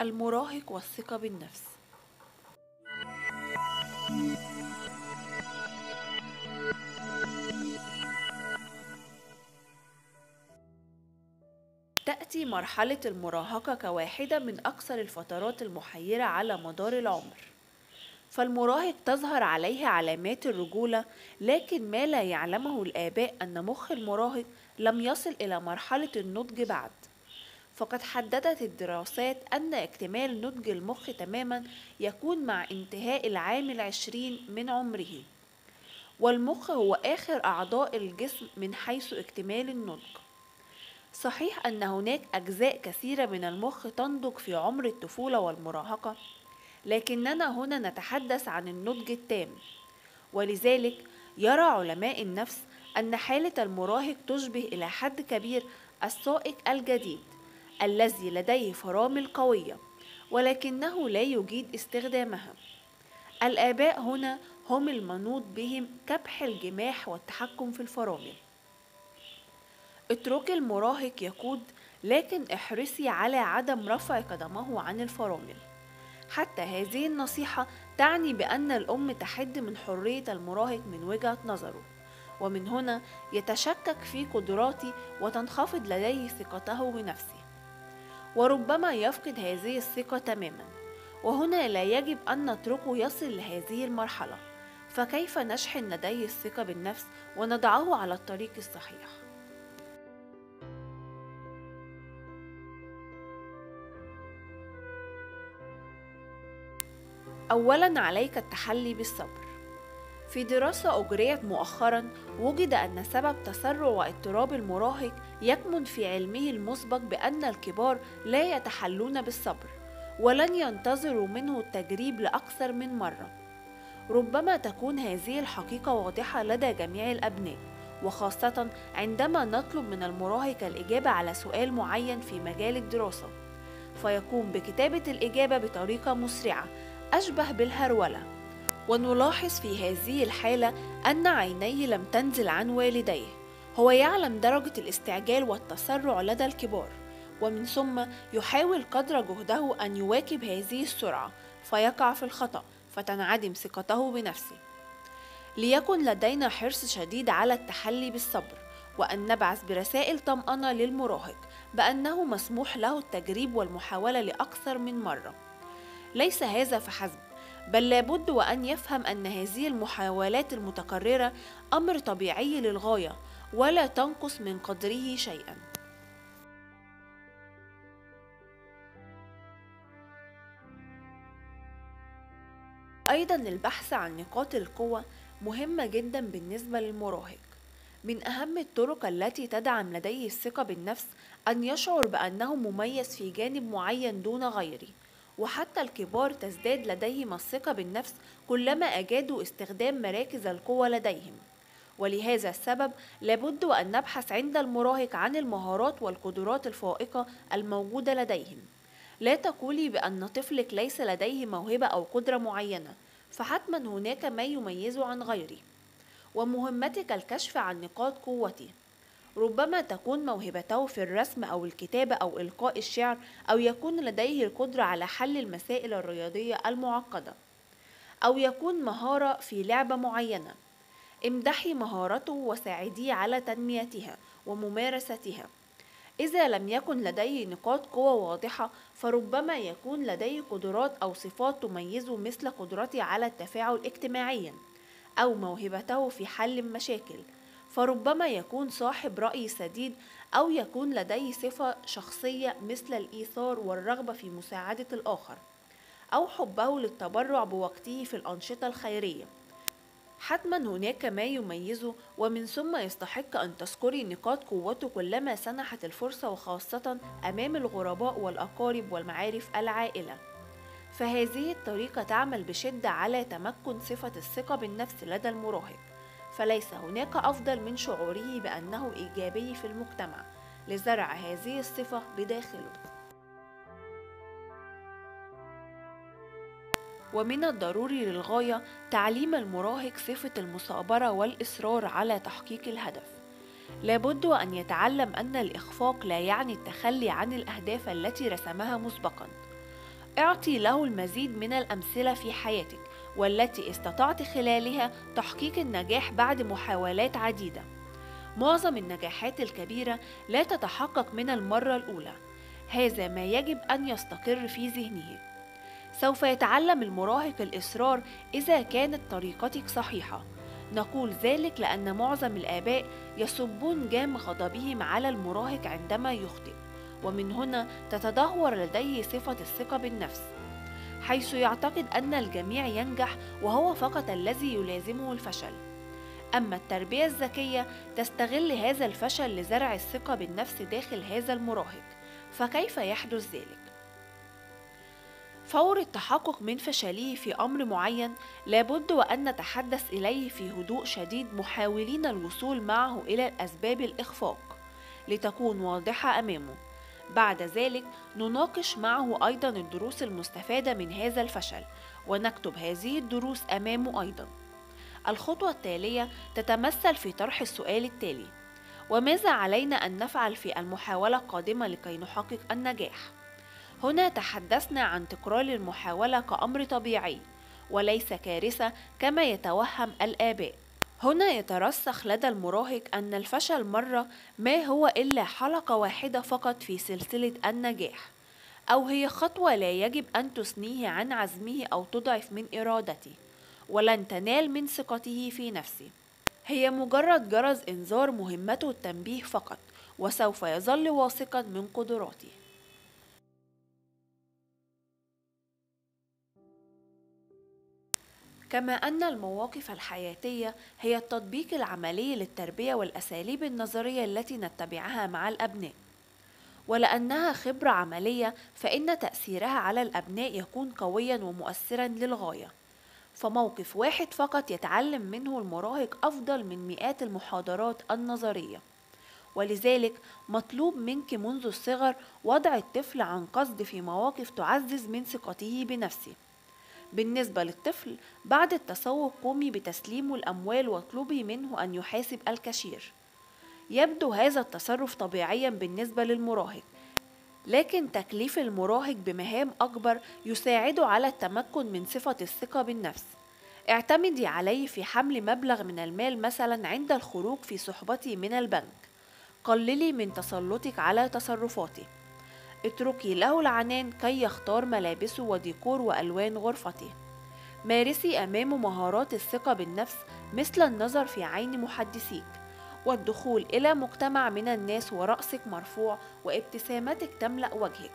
المراهق والثقة بالنفس. تأتي مرحلة المراهقة كواحدة من أكثر الفترات المحيرة على مدار العمر. فالمراهق تظهر عليه علامات الرجولة لكن ما لا يعلمه الآباء أن مخ المراهق لم يصل إلى مرحلة النضج بعد. فقد حددت الدراسات أن اكتمال نضج المخ تماما يكون مع انتهاء العام العشرين من عمره. والمخ هو آخر أعضاء الجسم من حيث اكتمال النضج. صحيح أن هناك أجزاء كثيرة من المخ تنضج في عمر الطفولة والمراهقة لكننا هنا نتحدث عن النضج التام. ولذلك يرى علماء النفس أن حالة المراهق تشبه إلى حد كبير السائق الجديد. الذي لديه فرامل قوية ولكنه لا يجيد استخدامها. الآباء هنا هم المنوط بهم كبح الجماح والتحكم في الفرامل. اترك المراهق يقود لكن احرصي على عدم رفع قدمه عن الفرامل. حتى هذه النصيحة تعني بأن الأم تحد من حرية المراهق من وجهة نظره. ومن هنا يتشكك في قدراتي وتنخفض لديه ثقته بنفسه وربما يفقد هذه الثقة تماما. وهنا لا يجب أن نتركه يصل لهذه المرحلة. فكيف نشحن لديه الثقة بالنفس ونضعه على الطريق الصحيح؟ أولا عليك التحلي بالصبر. في دراسة أجريت مؤخرا وجد أن سبب تسرع واضطراب المراهق يكمن في علمه المسبق بأن الكبار لا يتحلون بالصبر ولن ينتظروا منه التجريب لأكثر من مرة. ربما تكون هذه الحقيقة واضحة لدى جميع الأبناء وخاصة عندما نطلب من المراهق الإجابة على سؤال معين في مجال الدراسة. فيقوم بكتابة الإجابة بطريقة مسرعة أشبه بالهرولة. ونلاحظ في هذه الحالة أن عينيه لم تنزل عن والديه. هو يعلم درجة الاستعجال والتسرع لدى الكبار ومن ثم يحاول قدر جهده أن يواكب هذه السرعة فيقع في الخطأ فتنعدم ثقته بنفسه. ليكن لدينا حرص شديد على التحلي بالصبر وأن نبعث برسائل طمأنة للمراهق بأنه مسموح له التجريب والمحاولة لأكثر من مرة. ليس هذا فحسب بل لابد وأن يفهم أن هذه المحاولات المتكررة أمر طبيعي للغاية ولا تنقص من قدره شيئا. أيضا البحث عن نقاط القوة مهمة جدا بالنسبة للمراهق. من أهم الطرق التي تدعم لديه الثقة بالنفس أن يشعر بأنه مميز في جانب معين دون غيره وحتى الكبار تزداد لديهم الثقة بالنفس كلما أجادوا استخدام مراكز القوة لديهم. ولهذا السبب لابد أن نبحث عند المراهق عن المهارات والقدرات الفائقة الموجودة لديهم. لا تقولي بأن طفلك ليس لديه موهبة أو قدرة معينة فحتما هناك ما يميزه عن غيره. ومهمتك الكشف عن نقاط قوته ربما تكون موهبته في الرسم أو الكتابة أو إلقاء الشعر أو يكون لديه القدرة على حل المسائل الرياضية المعقدة أو يكون مهارة في لعبة معينة. امدحي مهارته وساعديه على تنميتها وممارستها. إذا لم يكن لديه نقاط قوة واضحة فربما يكون لديه قدرات أو صفات تميزه مثل قدرته على التفاعل اجتماعيا أو موهبته في حل المشاكل. فربما يكون صاحب رأي سديد أو يكون لديه صفة شخصية مثل الإيثار والرغبة في مساعدة الآخر أو حبه للتبرع بوقته في الأنشطة الخيرية. حتما هناك ما يميزه ومن ثم يستحق أن تذكري نقاط قوته كلما سنحت الفرصة وخاصة أمام الغرباء والأقارب والمعارف العائلة. فهذه الطريقة تعمل بشدة على تمكن صفة الثقة بالنفس لدى المراهق. فليس هناك أفضل من شعوره بأنه إيجابي في المجتمع لزرع هذه الصفة بداخله. ومن الضروري للغاية تعليم المراهق صفة المثابرة والإصرار على تحقيق الهدف. لابد أن يتعلم أن الإخفاق لا يعني التخلي عن الأهداف التي رسمها مسبقا. اعطي له المزيد من الأمثلة في حياتك. والتي استطعت خلالها تحقيق النجاح بعد محاولات عديدة. معظم النجاحات الكبيرة لا تتحقق من المرة الأولى. هذا ما يجب أن يستقر في ذهنه. سوف يتعلم المراهق الإصرار إذا كانت طريقتك صحيحة. نقول ذلك لأن معظم الآباء يصبون جام غضبهم على المراهق عندما يخطئ ومن هنا تتدهور لديه صفة الثقة بالنفس. حيث يعتقد أن الجميع ينجح وهو فقط الذي يلازمه الفشل أما التربية الذكية تستغل هذا الفشل لزرع الثقة بالنفس داخل هذا المراهق فكيف يحدث ذلك؟ فور التحقق من فشله في أمر معين لابد وأن نتحدث إليه في هدوء شديد محاولين الوصول معه إلى أسباب الإخفاق لتكون واضحة أمامه بعد ذلك نناقش معه أيضا الدروس المستفادة من هذا الفشل ونكتب هذه الدروس أمامه أيضا. الخطوة التالية تتمثل في طرح السؤال التالي. وماذا علينا أن نفعل في المحاولة القادمة لكي نحقق النجاح؟ هنا تحدثنا عن تكرار المحاولة كأمر طبيعي وليس كارثة كما يتوهم الآباء. هنا يترسخ لدى المراهق أن الفشل مرة ما هو إلا حلقة واحدة فقط في سلسلة النجاح أو هي خطوة لا يجب أن تثنيه عن عزمه أو تضعف من إرادته ولن تنال من ثقته في نفسه. هي مجرد جرس إنذار مهمته التنبيه فقط وسوف يظل واثقا من قدراته. كما أن المواقف الحياتية هي التطبيق العملي للتربية والأساليب النظرية التي نتبعها مع الأبناء. ولأنها خبرة عملية فإن تأثيرها على الأبناء يكون قويا ومؤثرا للغاية. فموقف واحد فقط يتعلم منه المراهق أفضل من مئات المحاضرات النظرية. ولذلك مطلوب منك منذ الصغر وضع الطفل عن قصد في مواقف تعزز من ثقته بنفسه. بالنسبة للطفل بعد التسوق قومي بتسليمه الأموال واطلبي منه أن يحاسب الكاشير يبدو هذا التصرف طبيعيا بالنسبة للمراهق لكن تكليف المراهق بمهام أكبر يساعده على التمكن من صفة الثقة بالنفس. اعتمدي عليه في حمل مبلغ من المال مثلا عند الخروج في صحبتي من البنك. قللي من تسلطك على تصرفاته. اتركي له العنان كي يختار ملابسه وديكور وألوان غرفته. مارسي أمامه مهارات الثقة بالنفس مثل النظر في عين محدثيك. والدخول إلى مجتمع من الناس ورأسك مرفوع وابتسامتك تملأ وجهك.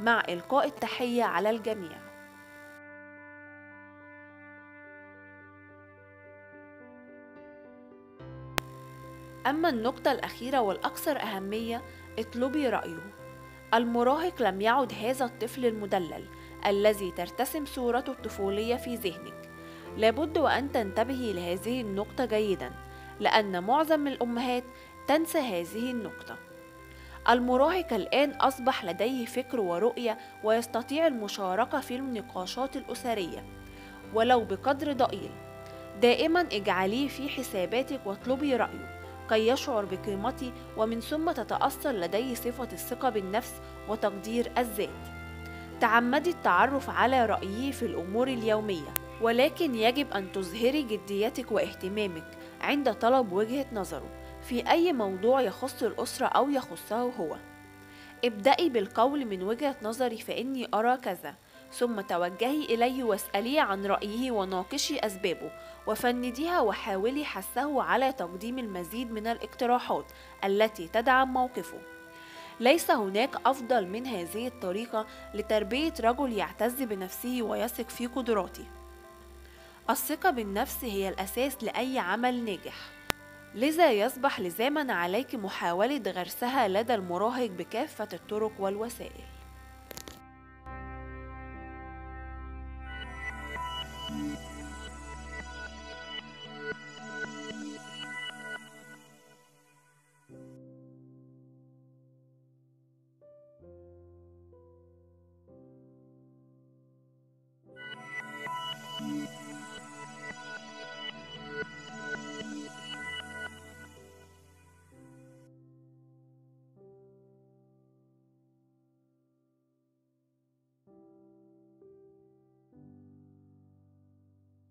مع إلقاء التحية على الجميع. أما النقطة الأخيرة والأكثر أهمية اطلبي رأيه. المراهق لم يعد هذا الطفل المدلل الذي ترتسم صورته الطفولية في ذهنك. لابد وأن تنتبهي لهذه النقطة جيدا لأن معظم الأمهات تنسى هذه النقطة. المراهق الآن أصبح لديه فكر ورؤية ويستطيع المشاركة في النقاشات الأسرية. ولو بقدر ضئيل دائما اجعليه في حساباتك واطلبي رأيه. كي يشعر بقيمتي ومن ثم تتأثر لديه صفة الثقة بالنفس وتقدير الذات. تعمدي التعرف على رأيه في الأمور اليومية ولكن يجب أن تظهري جديتك واهتمامك عند طلب وجهة نظره في أي موضوع يخص الأسرة أو يخصه هو. ابدأي بالقول من وجهة نظري فإني أرى كذا. ثم توجهي إليه واسأليه عن رأيه وناقشي أسبابه وفنديها وحاولي حثه على تقديم المزيد من الاقتراحات التي تدعم موقفه. ليس هناك أفضل من هذه الطريقة لتربية رجل يعتز بنفسه ويثق في قدراته. الثقة بالنفس هي الأساس لأي عمل ناجح. لذا يصبح لزاما عليك محاولة غرسها لدى المراهق بكافة الطرق والوسائل.